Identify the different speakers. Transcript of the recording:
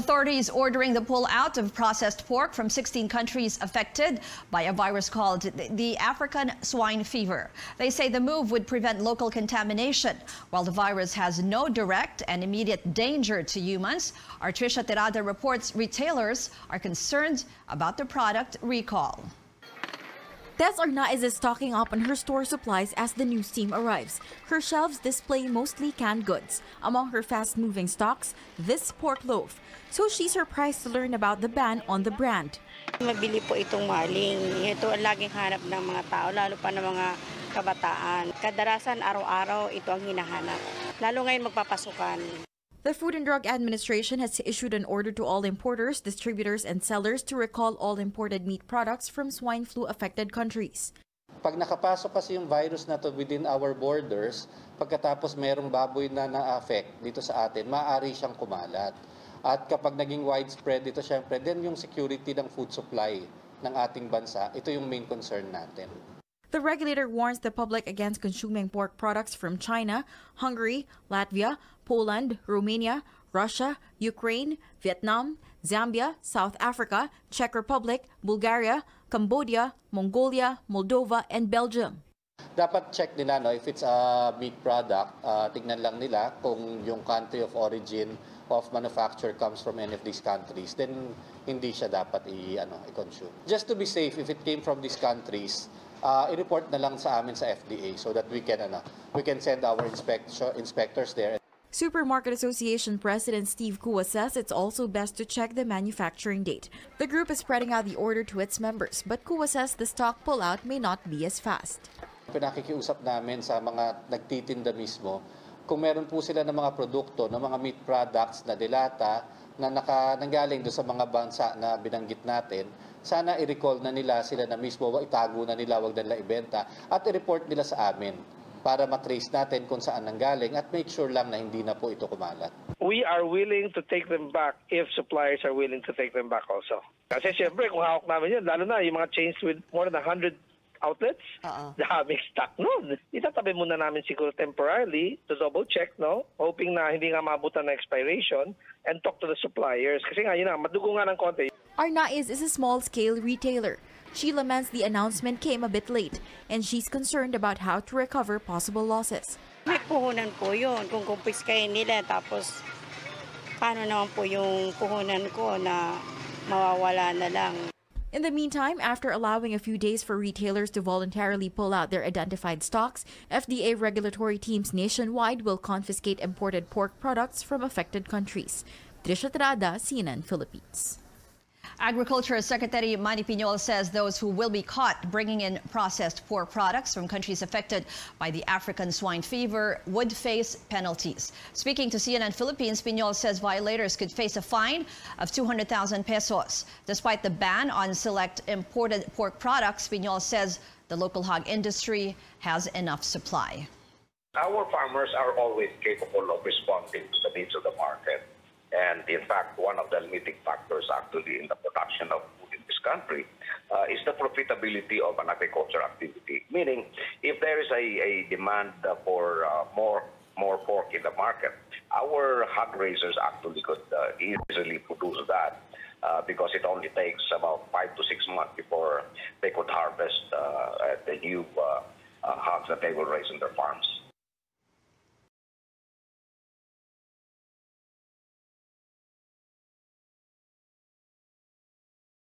Speaker 1: Authorities ordering the pull-out of processed pork from 16 countries affected by a virus called the African swine fever. They say the move would prevent local contamination. While the virus has no direct and immediate danger to humans, Artricia Terada reports retailers are concerned about the product recall.
Speaker 2: Tess Arnaiz is stocking up on her store supplies as the news team arrives. Her shelves display mostly canned goods. Among her fast-moving stocks, this pork loaf. So she's surprised to learn about the ban on the brand.
Speaker 3: Mabili po itong maling. Ito ang laging hanap ng mga tao, lalo pa ng mga kabataan. Kadalasan araw-araw ito ang hinahanap. Lalo ngayon magpapasukan.
Speaker 2: The Food and Drug Administration has issued an order to all importers, distributors, and sellers to recall all imported meat products from swine flu affected countries.
Speaker 4: Pag nakapasok kasi yung virus na to within our borders, pagkatapos merong baboy na na-affect dito sa atin, maaari siyang kumalat. At kapag naging widespread ito, syempre, then yung security ng food supply ng ating bansa, ito yung main concern natin.
Speaker 2: The regulator warns the public against consuming pork products from China, Hungary, Latvia, Poland, Romania, Russia, Ukraine, Vietnam, Zambia, South Africa, Czech Republic, Bulgaria, Cambodia, Mongolia, Moldova, and Belgium.
Speaker 4: Dapat check nila no, if it's a meat product, uh, tignan lang nila kung yung country of origin of manufacture comes from any of these countries, then hindi siya dapat i, ano, i-consume. Just to be safe, if it came from these countries, uh, i-report na lang sa amin sa FDA so that we can ano, we can send our inspect inspectors there.
Speaker 2: Supermarket Association President Steve Kua says it's also best to check the manufacturing date. The group is spreading out the order to its members, but Kua says the stock pullout may not be as fast.
Speaker 4: Pinakikiusap namin sa mga nagtitinda mismo, kung meron po sila ng mga produkto, ng mga meat products na dilata na naka, nanggaling doon sa mga bansa na binanggit natin, sana i-recall na nila sila na mismo, itago na nila, wag nila ibenta, at i-report nila sa amin para matrace natin kung saan nanggaling at make sure lang na hindi na po ito kumalat.
Speaker 5: We are willing to take them back if suppliers are willing to take them back also. Kasi siyempre, kung hawak namin yun, lalo na yung mga chains with more than 100 outlets,
Speaker 1: Oo.
Speaker 5: daming stock nun. Itatabi muna namin siguro temporarily to double check, no? Hoping na hindi nga maabutan ng expiration and talk to the suppliers. Kasi nga, yun na, madugo nga ng konti.
Speaker 2: Arnaiz is a small-scale retailer. She laments the announcement came a bit late, and she's concerned about how to recover possible losses.
Speaker 3: May puhunan po yun. Kung kumpiskayin nila, tapos paano naman po yung puhunan ko na mawawala na lang.
Speaker 2: In the meantime, after allowing a few days for retailers to voluntarily pull out their identified stocks, FDA regulatory teams nationwide will confiscate imported pork products from affected countries. Triciah Terada, CNN Philippines.
Speaker 1: Agriculture Secretary Manny Piñol says those who will be caught bringing in processed pork products from countries affected by the African swine fever would face penalties. Speaking to CNN Philippines, Piñol says violators could face a fine of 200,000 pesos. Despite the ban on select imported pork products, Piñol says the local hog industry has enough supply.
Speaker 6: Our farmers are always capable of responding to the needs of the market. And in fact, one of the limiting factors actually in the production of food in this country uh, is the profitability of an agriculture activity. Meaning, if there is a, a demand for uh, more more pork in the market, our hog raisers actually could uh, easily produce that. Uh, because it only takes about five to six months before they could harvest uh, the new uh, uh, hogs that they will raise in their farms.